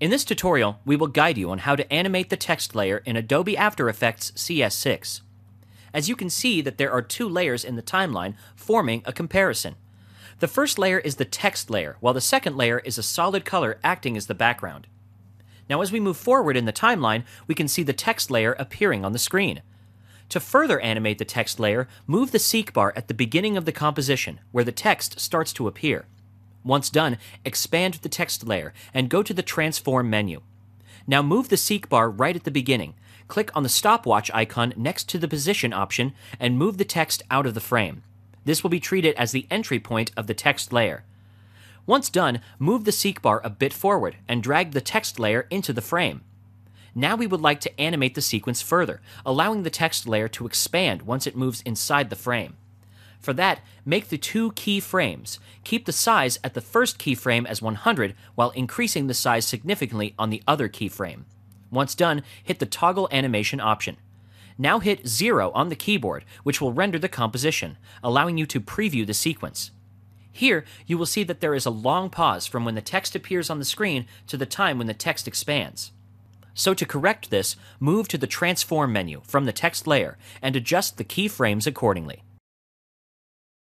In this tutorial, we will guide you on how to animate the text layer in Adobe After Effects CS6. As you can see that there are two layers in the timeline forming a composition. The first layer is the text layer, while the second layer is a solid color acting as the background. Now as we move forward in the timeline, we can see the text layer appearing on the screen. To further animate the text layer, move the seek bar at the beginning of the composition, where the text starts to appear. Once done, expand the text layer and go to the Transform menu. Now move the seek bar right at the beginning. Click on the stopwatch icon next to the position option and move the text out of the frame. This will be treated as the entry point of the text layer. Once done, move the seek bar a bit forward and drag the text layer into the frame. Now we would like to animate the sequence further, allowing the text layer to expand once it moves inside the frame. For that, make the two keyframes. Keep the size at the first keyframe as 100 while increasing the size significantly on the other keyframe. Once done, hit the toggle animation option. Now hit 0 on the keyboard, which will render the composition, allowing you to preview the sequence. Here, you will see that there is a long pause from when the text appears on the screen to the time when the text expands. So to correct this, move to the Transform menu from the text layer and adjust the keyframes accordingly.